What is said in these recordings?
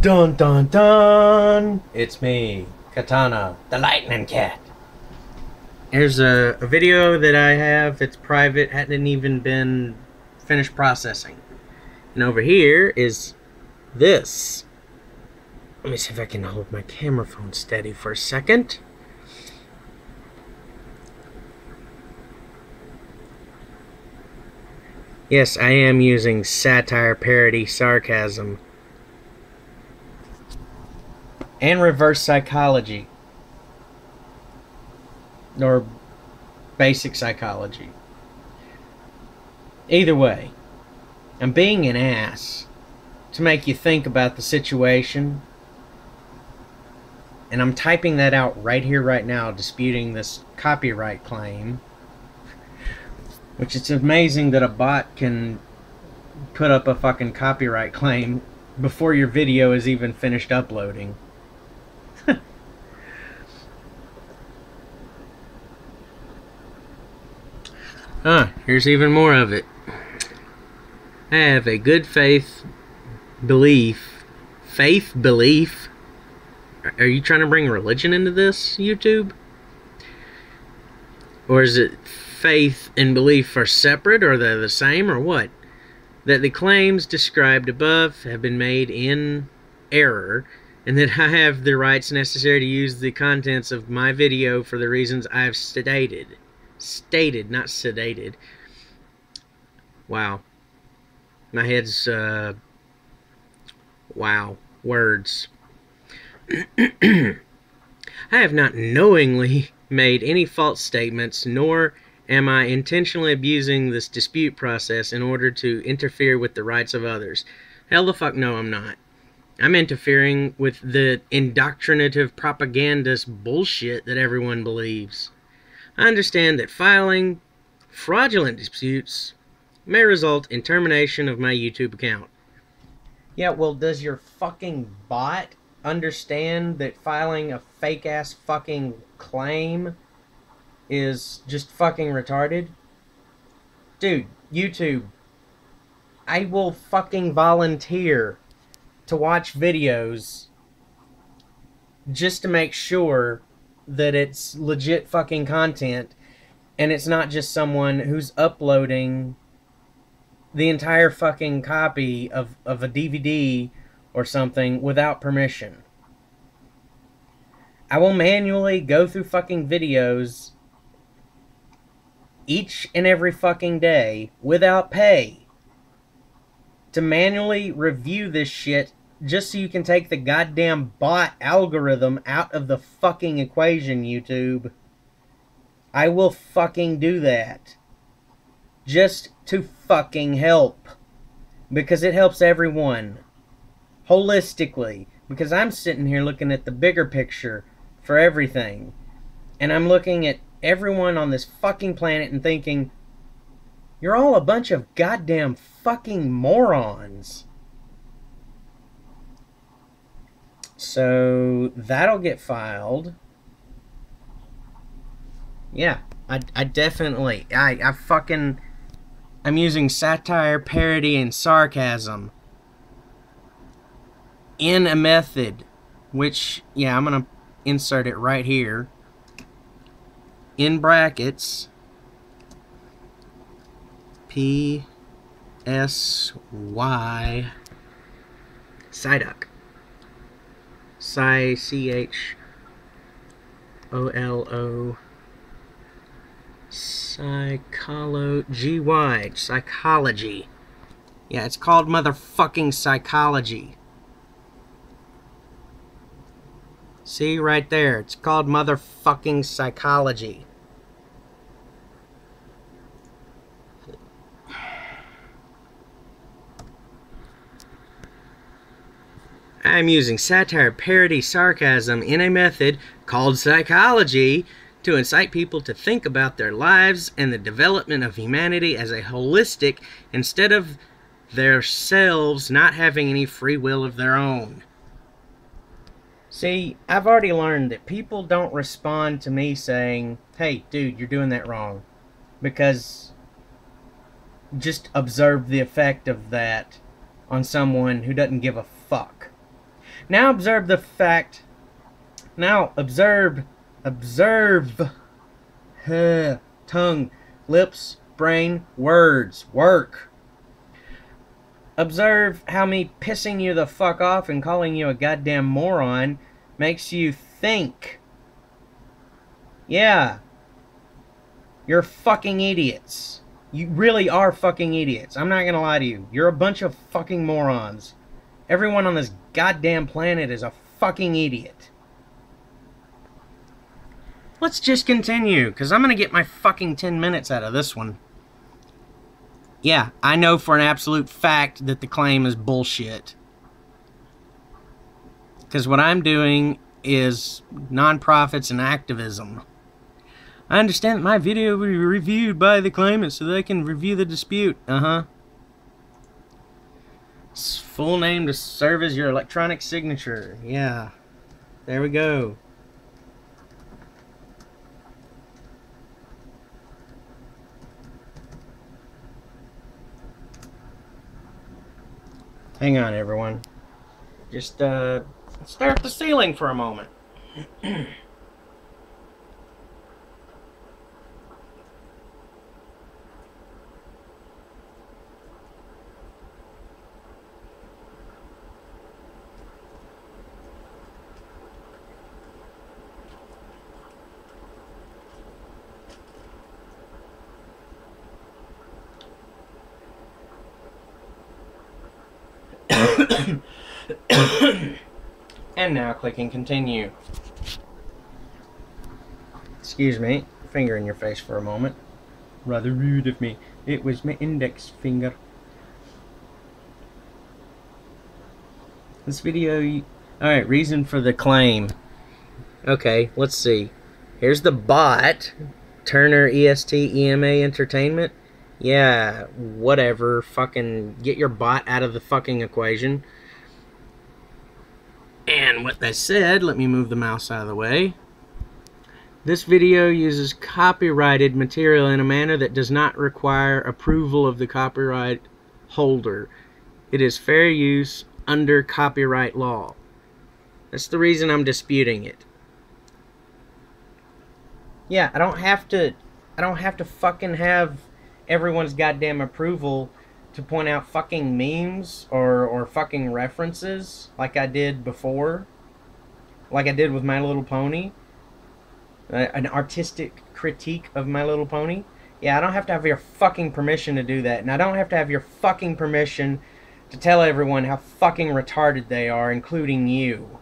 Dun dun dun! It's me, Katana, the Lightning Cat. Here's a, a video that I have. It's private, hadn't even been finished processing. And over here is this. Let me see if I can hold my camera phone steady for a second. Yes, I am using satire, parody, sarcasm, and reverse psychology. Or basic psychology. Either way, I'm being an ass to make you think about the situation. And I'm typing that out right here, right now, disputing this copyright claim. Which it's amazing that a bot can put up a fucking copyright claim before your video is even finished uploading. Ah, here's even more of it. I have a good faith belief. Faith belief? Are you trying to bring religion into this, YouTube? Or is it faith and belief are separate or they're the same or what? That the claims described above have been made in error and that I have the rights necessary to use the contents of my video for the reasons I've stated. Stated, not sedated. Wow. My head's, uh, wow. Words. I have not knowingly made any false statements, nor am I intentionally abusing this dispute process in order to interfere with the rights of others. Hell the fuck no, I'm not. I'm interfering with the indoctrinative propagandist bullshit that everyone believes. I understand that filing fraudulent disputes may result in termination of my YouTube account. Yeah, well, does your fucking bot understand that filing a fake ass fucking claim is just fucking retarded? Dude, YouTube, I will fucking volunteer to watch videos just to make sure that it's legit fucking content and it's not just someone who's uploading the entire fucking copy of, of a DVD or something without permission. I will manually go through fucking videos each and every fucking day without pay to manually review this shit just so you can take the goddamn bot algorithm out of the fucking equation, YouTube. I will fucking do that. Just to fucking help. Because it helps everyone. Holistically. Because I'm sitting here looking at the bigger picture for everything. And I'm looking at everyone on this fucking planet and thinking, you're all a bunch of goddamn fucking morons. So that'll get filed. Yeah, I, I definitely, I, I fucking, I'm using satire, parody, and sarcasm in a method, which, yeah, I'm going to insert it right here, in brackets, P, S, Y, Psyduck. Psy, C-H, O-L-O, Psycholo, G-Y, psychology. Yeah, it's called motherfucking psychology. See, right there, it's called motherfucking psychology. I'm using satire, parody, sarcasm in a method called psychology to incite people to think about their lives and the development of humanity as a holistic instead of themselves not having any free will of their own. See, I've already learned that people don't respond to me saying, hey, dude, you're doing that wrong. Because just observe the effect of that on someone who doesn't give a. Now observe the fact. Now observe, observe. Huh, tongue, lips, brain, words, work. Observe how me pissing you the fuck off and calling you a goddamn moron makes you think. Yeah. You're fucking idiots. You really are fucking idiots. I'm not gonna lie to you. You're a bunch of fucking morons. Everyone on this goddamn planet is a fucking idiot. Let's just continue, because I'm gonna get my fucking 10 minutes out of this one. Yeah, I know for an absolute fact that the claim is bullshit. Because what I'm doing is nonprofits and activism. I understand that my video will be reviewed by the claimant so they can review the dispute. Uh-huh. Full name to serve as your electronic signature. Yeah. There we go. Hang on, everyone. Just, uh, stare at the ceiling for a moment. and now clicking continue. Excuse me, finger in your face for a moment. Rather rude of me. It was my index finger. This video... Alright, reason for the claim. Okay, let's see. Here's the bot. Turner EST EMA Entertainment. Yeah, whatever. Fucking get your bot out of the fucking equation. And what that said, let me move the mouse out of the way. This video uses copyrighted material in a manner that does not require approval of the copyright holder. It is fair use under copyright law. That's the reason I'm disputing it. Yeah, I don't have to I don't have to fucking have everyone's goddamn approval to point out fucking memes or, or fucking references like I did before. Like I did with My Little Pony. An artistic critique of My Little Pony. Yeah, I don't have to have your fucking permission to do that. And I don't have to have your fucking permission to tell everyone how fucking retarded they are, including you.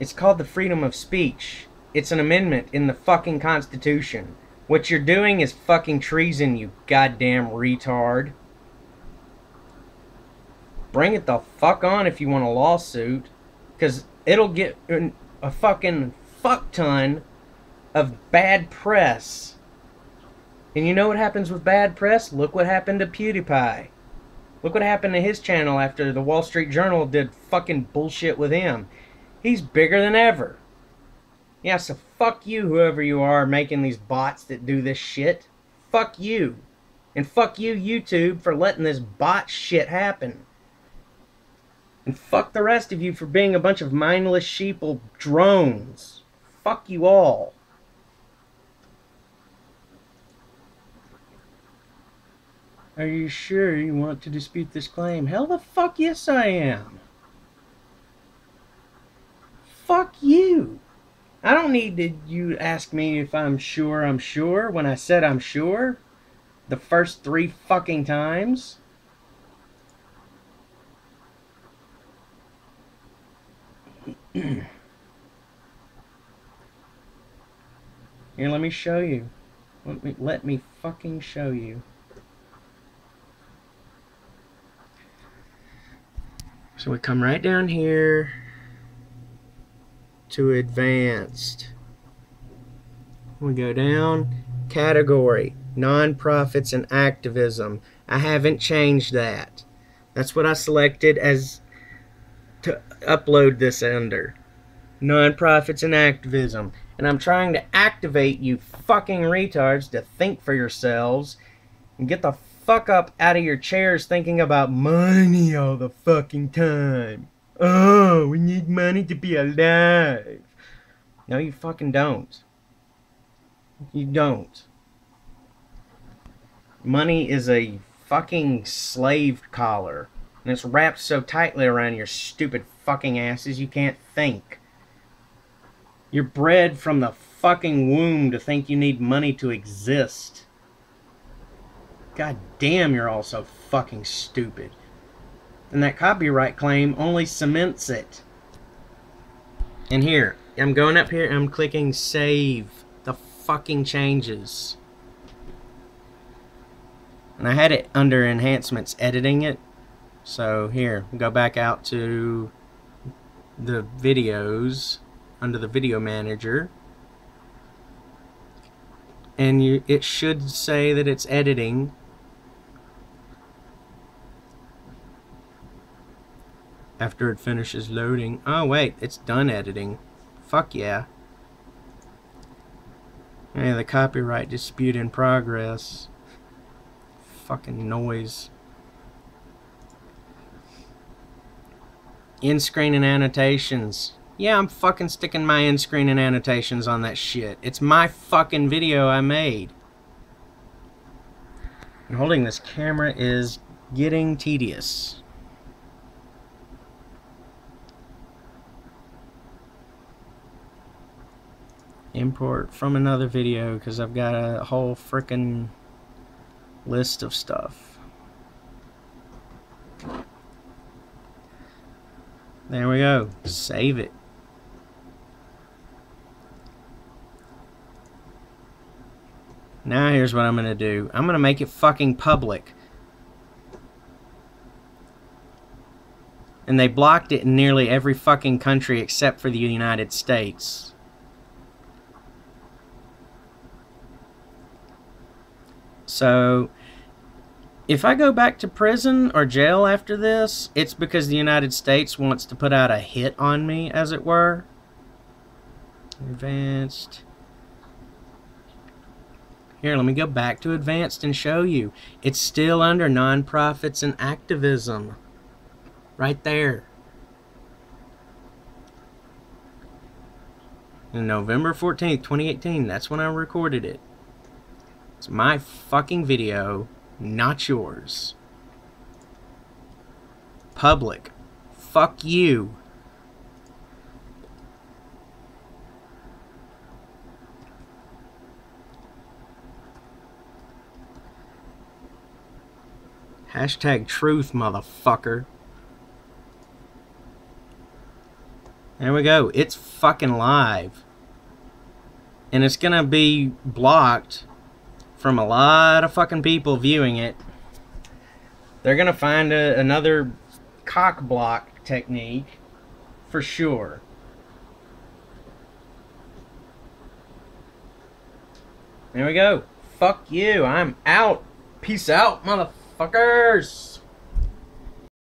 It's called the freedom of speech. It's an amendment in the fucking Constitution. What you're doing is fucking treason, you goddamn retard. Bring it the fuck on if you want a lawsuit. Because it'll get a fucking fuck ton of bad press. And you know what happens with bad press? Look what happened to PewDiePie. Look what happened to his channel after the Wall Street Journal did fucking bullshit with him. He's bigger than ever. Yeah, so fuck you, whoever you are making these bots that do this shit. Fuck you. And fuck you, YouTube, for letting this bot shit happen. And fuck the rest of you for being a bunch of mindless sheeple drones. Fuck you all. Are you sure you want to dispute this claim? Hell the fuck yes I am. Fuck you. I don't need to you ask me if I'm sure I'm sure when I said I'm sure the first three fucking times. Here, let me show you. Let me let me fucking show you. So we come right down here to advanced. We go down, category, nonprofits and activism. I haven't changed that. That's what I selected as to upload this under. Nonprofits and activism. And I'm trying to activate you fucking retards to think for yourselves and get the fuck up out of your chairs thinking about money all the fucking time. Oh, we need money to be alive. No, you fucking don't. You don't. Money is a fucking slave collar. And it's wrapped so tightly around your stupid fucking asses you can't think. You're bred from the fucking womb to think you need money to exist. God damn, you're all so fucking stupid. And that copyright claim only cements it. And here, I'm going up here I'm clicking save. The fucking changes. And I had it under enhancements editing it. So here, go back out to the videos under the video manager. And you, it should say that it's editing after it finishes loading. Oh wait, it's done editing. Fuck yeah. Hey, the copyright dispute in progress. Fucking noise. End screen and annotations. Yeah, I'm fucking sticking my end screen and annotations on that shit. It's my fucking video I made. And holding this camera is getting tedious. Import from another video because I've got a whole freaking list of stuff. There we go. Save it. Now here's what I'm going to do. I'm going to make it fucking public. And they blocked it in nearly every fucking country except for the United States. So, if I go back to prison or jail after this, it's because the United States wants to put out a hit on me, as it were. Advanced. Here, let me go back to advanced and show you. It's still under nonprofits and activism. Right there. In November 14th, 2018, that's when I recorded it. It's my fucking video, not yours. Public. Fuck you. Hashtag truth, motherfucker. There we go. It's fucking live. And it's gonna be blocked from a lot of fucking people viewing it. They're to find a, another cock block technique for sure. There we go. Fuck you. I'm out. Peace out, motherfuckers.